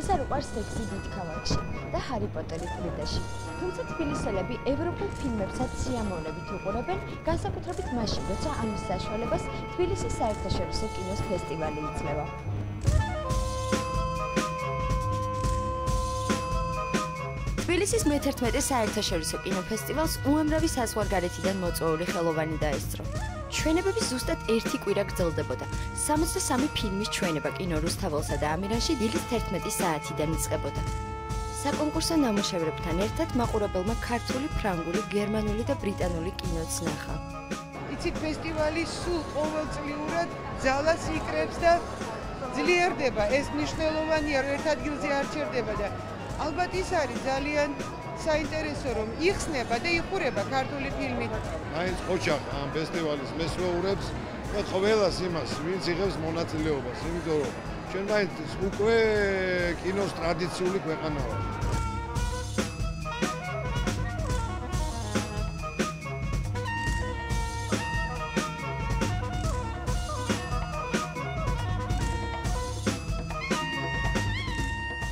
უყვარს სექსი დიდ ქალაქში და ჰარი პოტერის ბრიდაში. თუმცა თბილისელები ევროპულ ფილმებსაც სიამოვნებით უყურებენ, განსაკუთრებით მაშინ, როცა ამის საშუალებას თბილისის საერთაშორისო კინოს ფესტივალი იძლევა. თბილისის მე-11 საერთაშორისო კინოფესტივალს უამრავი საზღვარგარეთიდან მოწვეული ხელოვანი დაესწრო. ჩვენებების ზუსტად ერთი კვირა გრძელდებოდა. 63 ფილმის ჩვენება კინო რუსთაველსა და ამირანში დილის 11 საათიდან იწყებოდა. საკონკურსო ნამუშევრებთან ერთად მაყურებელმა ქართული, ფრანგული, გერმანული და ბრიტანული კინოც ნახა. იცით ფესტივალი სულ ყოველწლიურად ძალას იკრებს და ძლიერდება. ეს მნიშვნელოვანია, რომ ერთ ადგილზე არ ჩერდება და ალბათ ის არის ძალიან საინტერესო რომ იხსნება და იხურება ქართული ფილმი. მაინც ოჩახ ამ ფესტივალის მესვეურებს და ყველას იმას, ვინც იღებს მონაწილეობას, იმიტომ რომ ჩვენ მაინც უკვე კინოს ტრადიციული ქვეყანა ვართ.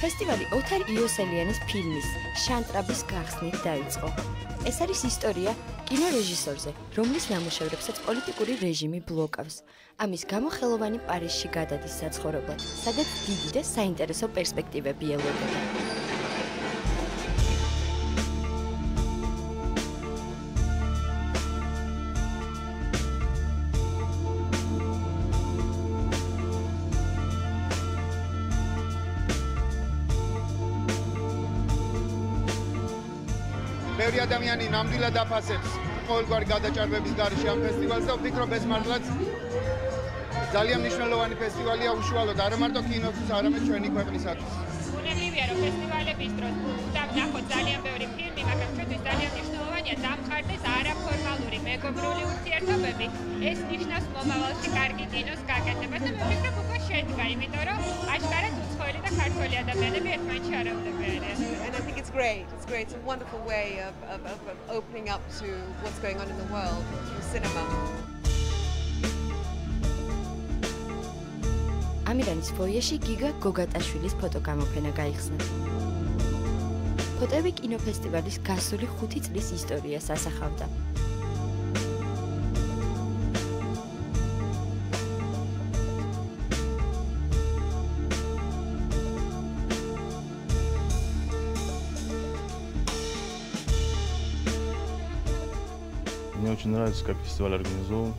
ფესტივალი ოთარ იოსელიანის ფილმის შანტრაბის გახსნით დაიწყო. ეს არის ისტორია კინორეჟისორზე, რომლის ნამუშევრებსაც პოლიტიკური რეჟიმი ბლოკავს. ამის გამო ხელოვანი პარიზში გადადის საცხოვრებლად, სადაც დიდი და საინტერესო პერსპექტივები ელოდება. ბევრი ადამიანი ნამდვილად აფასებს ყოველგვარი გადაჭარბების გარეშე ამ ფესტივალს და ვფიქრობ ეს მართლაც ძალიან მნიშვნელოვანი ფესტივალია უშუალოდ არა მარტო კინოსთვის, არამედ ჩვენი ქვეყნისათვის. უნებრივია რომ ფესტივალების დროს და ნახოთ ძალიან ბევრი ფილმი, მაგრამ ჩვენთვის ძალიან მნიშვნელოვანია დამყარდეს არაფორმალური მეგობრული ურთიერთობები. ეს ნიშნავს მომავალში კარგი კინოს გაკეთებას და მოვიქრებ უკვე შედგა, იმიტომ რომ აშკარად უცხოელი და ქართველი ადამიანები ერთმანეთში არავდებიან. And I think it's great. It's great. It's a wonderful way of, of, of, of opening up to what's going on in the world through cinema. ამირანის ფოიეში გიგა გოგატაშვილის ფოტოგამოფენა გაიხსნა. ფოტოები კინოფესტივალის გასული 5 წლის ისტორიას ასახავდა. Мне очень нравится, как фестиваль организован.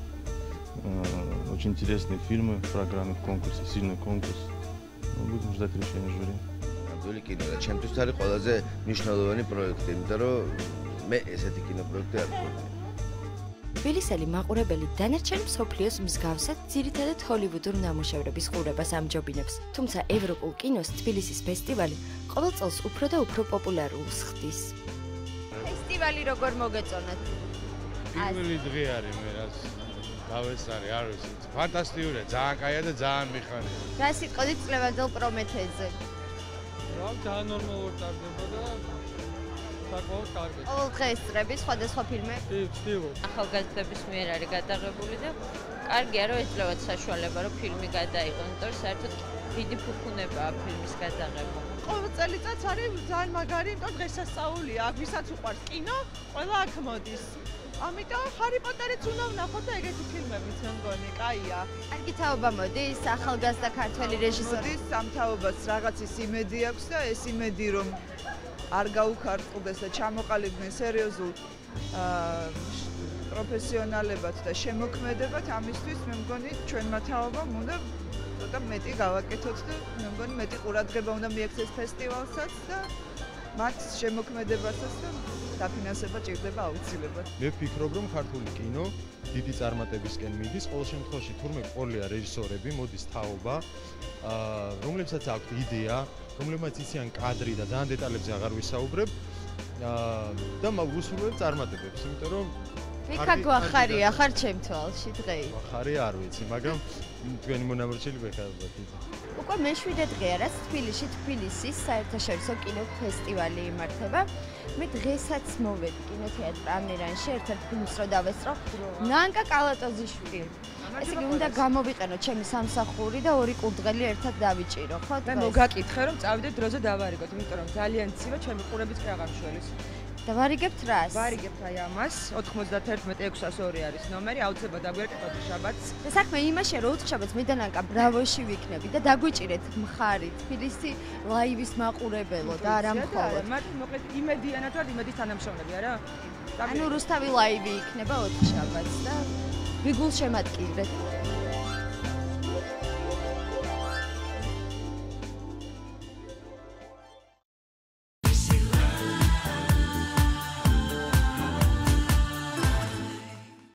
Очень интересные фильмы, программы в конкурсе, сильный конкурс. Ну, будем ждать решения жюри. ნამდვილი კინო და ჩემთვის არის ყველაზე მნიშვნელოვანი პროექტი, იმიტომ რომ მე ესეთი კინოპროექტი არ ვქონია. თბილისელი მაყურებელი დანარჩენ მსოფლიოს მსგავსად ძირითადად ჰოლივუდურ ნამუშევრების ყურებას ამჯობინებს. თუმცა ევროპულ კინოს თბილისის ფესტივალი ყოველ წელს უფრო და უფრო პოპულარულს ხდის. ფესტივალი როგორ მოგეწონათ? პირველი დღე არის მე რაც გავესარე, არ ვიცი. ფანტასტიკურია, ძალიან კაია და ძალიან მიხარია. რა სიტყვით წლევანდელ პრომეთეზე? რა ძალიან ნორმალურად ტარდება და საკმაოდ კარგი. ყოველ დღეს წრები სხვადასხვა ფილმები? კი, ვწდივო. ახალგაზრდების მიერ არის გადაღებული და კარგია რომ ეძლევათ საშუალება რომ ფილმი გადაიღონ, იმიტომ რომ საერთოდ დიდი ფუფუნებაა ფილმის გადაღება. ყოველ წელიწადს არის ძალიან მაგარი, იმიტომ დღესასწაულია, ვისაც უყვარს კინო, ყველა აქ მოდის. ამიტომ ჰარი პოტერიც უნდა ვნახოთ და ეგეთი ფილმებიც მე მგონი, კაია. კარგი თაობა მოდის ახალგაზრდა ქართველი რეჟისორი. მოდის ამ თაობას რაღაც ის იმედი აქვს და ეს იმედი რომ არ გაუქარტყდეს და ჩამოყალიბდნენ სერიოზულ პროფესიონალებად და შემოქმედებად ამისთვის მე მგონი ჩვენმა თაობამ უნდა ცოტა მეტი გავაკეთოთ და მე მგონი მეტი ყურადღება უნდა მიექცეს ფესტივალსაც და მათ შემოქმედებასაც და დაფინანსება ჭირდება აუცილებლად. მე ვფიქრობ, რომ ქართული კინო დიდი წარმატებისკენ მიდის. ყოველ შემთხვევაში თურმე ყოლია რეჟისორები, მოდის თაობა, აა რომლებსაც აქვთ იდეა, რომლებსაც იციან კადრი და ძალიან დეტალებზე აღარ ვისაუბრებ. აა და მაგ უსურვებ წარმატებებს, იმიტომ რომ ვიქა გვახარია ხარ ჩემ თვალში დღეი. ხარი არ ვიცი, მაგრამ თქვენი მონამორჩილი ვეხარებათ. უკვე მეშვიდე დღეა, რაც თბილისში თბილისის საერთაშორისო კინოფესტივალი იმართება. მე დღესაც მოვედი კინოთეატრ ამერანში, ერთ-ერთ ფილმს რო დავესწრო. ნანკა კალატოზიშვილი. ესე იგი უნდა გამოვიყენო ჩემი სამსახური და ორი კურდღელი ერთად დავიჭირო, ხო? მე მოგაკითხე რომ წავიდეთ დროზე დავარიგოთ, იმიტომ რომ ძალიან ცივა ჩემი ყურებიც კი აღარ მშველის. და ვარიგებთ რას? ვარიგებთ აი ამას 91602 არის ნომერი, აუცილებლად დაგვერკეთოთ შაბათს. და საქმე იმაშია რომ უცხშაბათს მე და ნანკა ბრავოში ვიქნები და დაგვიჭირეთ მხარი თბილისი ლაივის მაყურებელო და არა მხოლოდ. მარტო მოკლედ იმედიანად ვარ იმედის თანამშრომლები არა? ანუ რუსთავი ლაივი იქნება ოთხშაბათს და ვიგულ შემატკივრეთ.